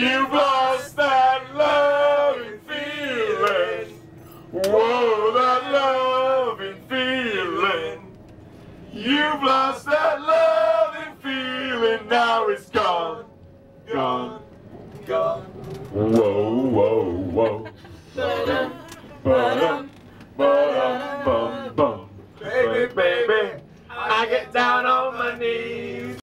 You've lost that loving feeling. Whoa, that loving feeling. You've lost that loving feeling. Now it's gone, gone, gone. Whoa, whoa, whoa. Ba-dum, ba-dum, ba-dum, bum, bum. Baby, baby, I get down on my knees.